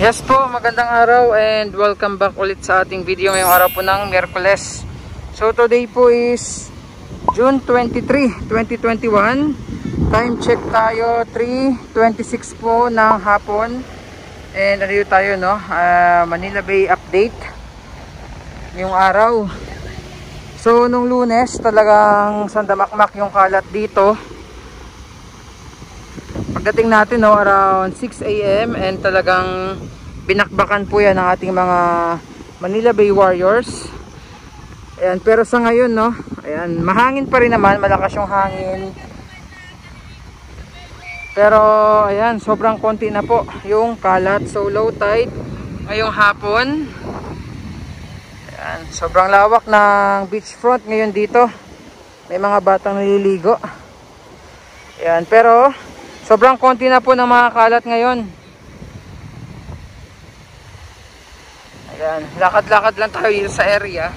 Yes po, magandang araw and welcome back ulit sa ating video ngayong araw po ng Miyerkules. So today po is June 23, 2021. Time check tayo 3.26 po ng hapon. And ano tayo no, uh, Manila Bay update ngayong araw. So nung lunes talagang sandamakmak yung kalat dito. Pagdating natin no, around 6 a.m. and talagang binakbakan po yan ng ating mga Manila Bay Warriors. Ayan, pero sa ngayon no, ayan, mahangin pa rin naman, malakas yung hangin. Pero ayan, sobrang konti na po yung kalat. So low tide ngayong hapon. Ayan, sobrang lawak ng beachfront ngayon dito. May mga batang naliligo. Ayan, pero Sobrang konti na po ng mga kalat ngayon. Ayan, lakad-lakad lang tayo dito sa area.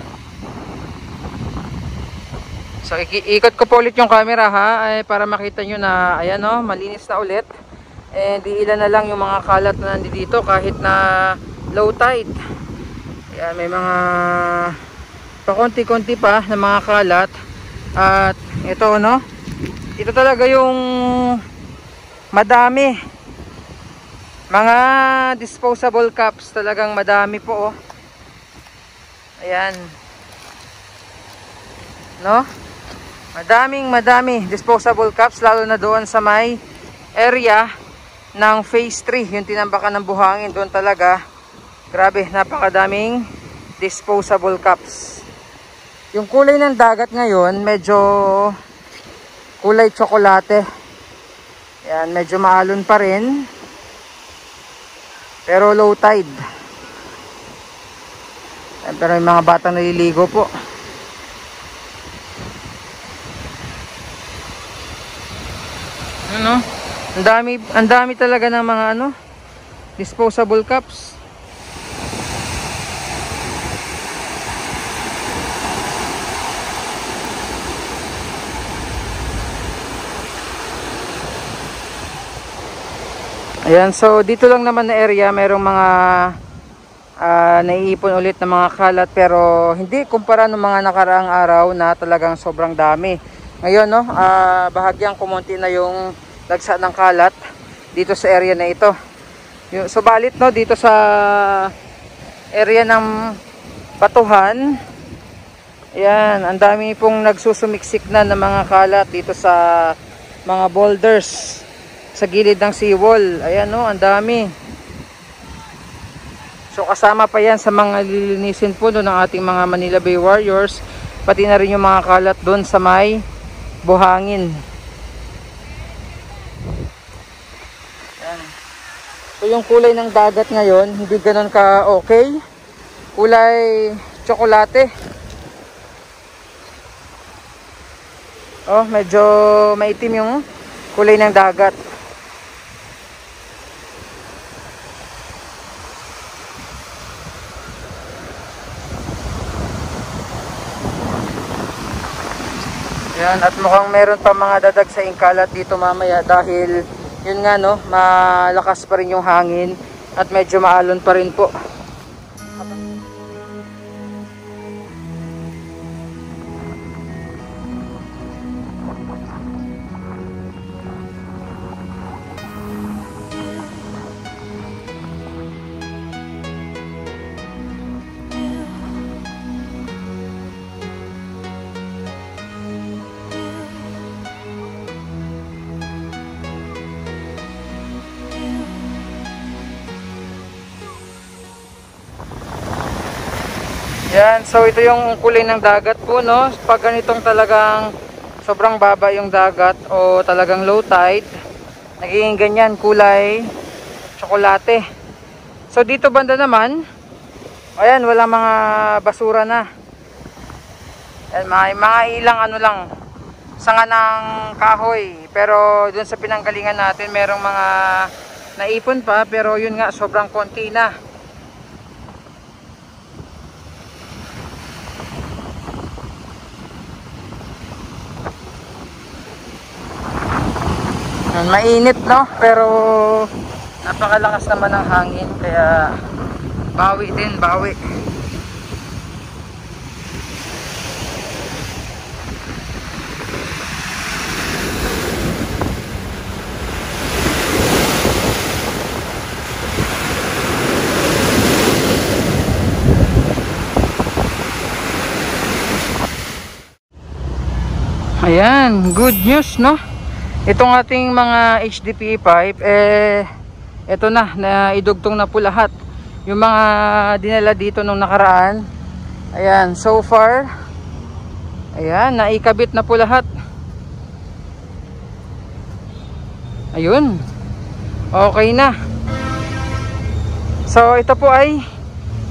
So ikot ko po ulit yung camera ha ay para makita nyo na ayan o, malinis na ulit. And ilan na lang yung mga kalat na nandito kahit na low tide. Ayan, may mga pakonti-konti pa na mga kalat. At ito no, ito talaga yung madami. Mga disposable cups talagang madami po oh. ayan. No? Madaming madami disposable cups lalo na doon sa may area ng phase 3 yung tinambakan ng buhangin doon talaga. Grabe napakadaming disposable cups. Yung kulay ng dagat ngayon medyo kulay tsokolate yan, medyo maalon pa rin. Pero low tide. Yan, pero may mga batang naliligo po. Ano? Ang dami, ang dami talaga ng mga ano, disposable cups. Ayan, so dito lang naman na area, merong mga uh, naiipon ulit ng mga kalat pero hindi kumpara ng mga nakaraang araw na talagang sobrang dami. Ngayon, no, uh, bahagyang kumunti na yung lagsa ng kalat dito sa area na ito. Yung, subalit, no, dito sa area ng Batuhan, Ayan, ang dami pong nagsusumiksik na ng mga kalat dito sa mga boulders sa gilid ng seawall. Ayan no, ang dami. So kasama pa yan sa mga lilinisin po ng ating mga Manila Bay Warriors. Pati na rin yung mga kalat doon sa may buhangin. Ayan. So yung kulay ng dagat ngayon, hindi ganoon ka okay. Kulay tsokolate. Oh, medyo maitim yung kulay ng dagat. Yan, at mukhang meron pa mga dadag sa ingkalat dito mamaya dahil yun nga no, malakas pa rin yung hangin at medyo maalon pa rin po. Yan, so ito yung kulay ng dagat po, no? Pag ganitong talagang sobrang baba yung dagat o talagang low tide, nagiging ganyan kulay tsokolate. So dito banda naman, ayan, wala mga basura na. Yan, mga, mga ilang ano lang, sanga ng kahoy. Pero dun sa pinanggalingan natin, merong mga naipon pa, pero yun nga, sobrang konti na. Mainit no, pero napakalakas naman ng hangin kaya bawi din bawi Ayan, good news no. Itong ating mga HDPE pipe eh ito na, na idugtong na po lahat. Yung mga dinala dito nung nakaraan. Ayan, so far ayan, naikabit na po lahat. Ayun. Okay na. So ito po ay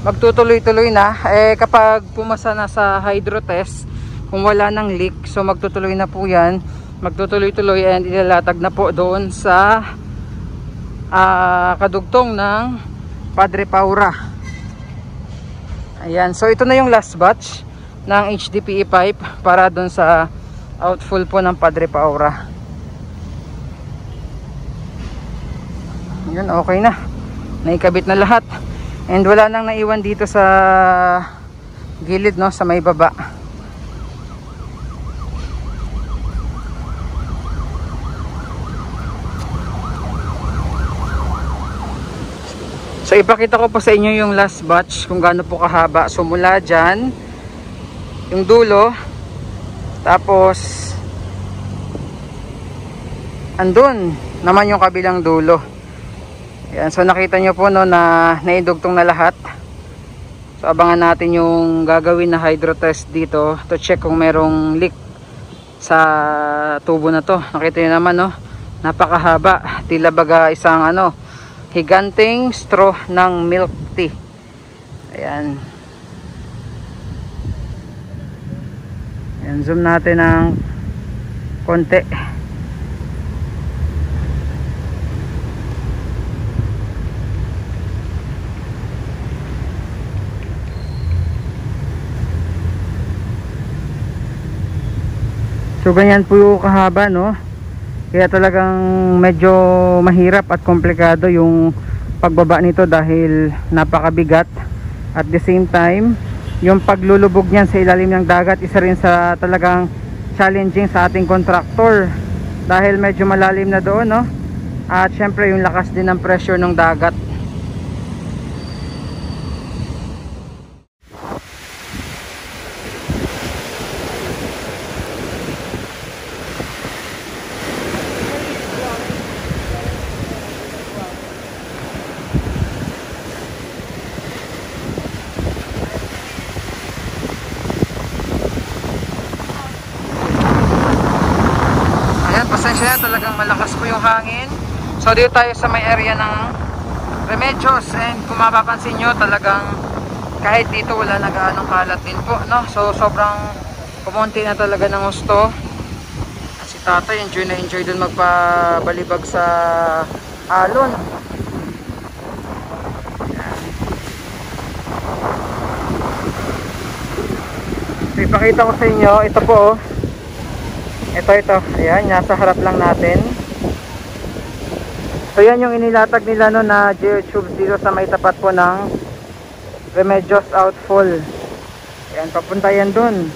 magtutuloy-tuloy na eh kapag pumasa na sa hydro test kung wala nang leak so magtutuloy na po yan magtutuloy-tuloy and ilalatag na po doon sa uh, kadugtong ng Padre Paura. Ayan. So ito na yung last batch ng HDPE pipe para doon sa outfall po ng Padre Paura. Yun okay na. Naikabit na lahat. And wala nang naiwan dito sa gilid no sa may baba So ipakita ko po sa inyo yung last batch kung gaano po kahaba. So mula dyan, yung dulo, tapos andun naman yung kabilang dulo. Yan, so nakita nyo po no, na naidugtong na lahat. So abangan natin yung gagawin na hydro test dito to check kung merong leak sa tubo na to. Nakita nyo naman no, napakahaba. Tila baga isang ano, higanting straw ng milk tea. Ayan. Ayan zoom natin ng konti. So ganyan po yung kahaba no kaya talagang medyo mahirap at komplikado yung pagbaba nito dahil napakabigat. At the same time yung paglulubog niyan sa ilalim ng dagat isa rin sa talagang challenging sa ating contractor. Dahil medyo malalim na doon no? At syempre yung lakas din ng pressure ng dagat pasensya na talagang malakas po yung hangin. So dito tayo sa may area ng Remedios. And kung mapapansin nyo talagang kahit dito wala na gaanong kalat din po no? so sobrang kumonti na talaga ng gusto at si tatay enjoy na enjoy dun magpabalibag sa alon. So ipakita ko sa inyo ito po oh. Ito ito. Ayan nasa harap lang natin so yan yung inilatag nila no na geotubes dito sa may tapat po ng Remedios Outfall. Ayan papunta yan dun.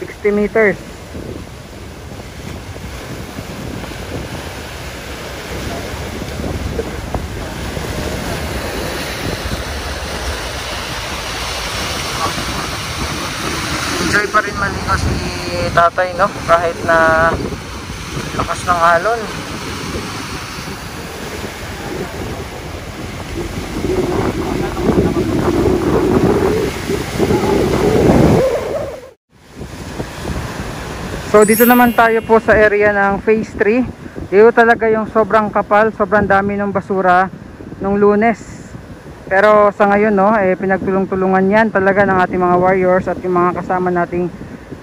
60 meters. Enjoy pa rin maligo si tatay no? Kahit na lakas ng alon So dito naman tayo po sa area ng phase 3 Dito talaga yung sobrang kapal Sobrang dami ng basura nung lunes pero sa ngayon no, eh, pinagtulong-tulungan yan talaga ng ating mga warriors at yung mga kasama nating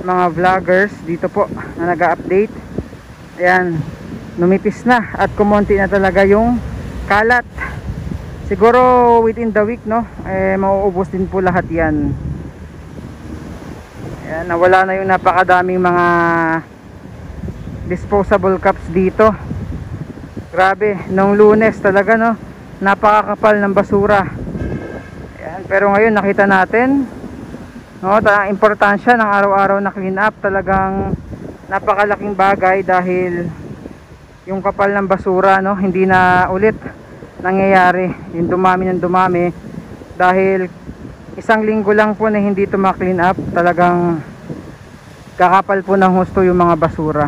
mga vloggers dito po na nag-update. Ayan, numipis na at kumonti na talaga yung kalat. Siguro within the week no, eh, mauubos din po lahat yan. Ayan, nawala na yung napakadaming mga disposable cups dito. Grabe, nung lunes talaga no, napakakapal ng basura. Ayan, pero ngayon nakita natin no, ang importansya ng araw-araw na clean up talagang napakalaking bagay dahil yung kapal ng basura no, hindi na ulit nangyayari. Yung dumami ng dumami dahil isang linggo lang po na hindi ito ma-clean up, talagang kakapal po ng husto yung mga basura.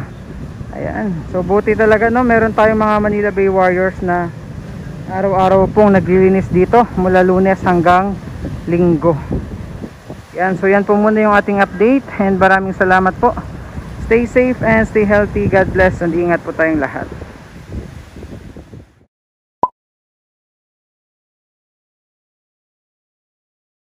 Ayan. So buti talaga no, meron tayong mga Manila Bay Warriors na araw-araw pong naglilinis dito mula lunes hanggang linggo. Yan, so yan po muna yung ating update and maraming salamat po. Stay safe and stay healthy. God bless and ingat po tayong lahat.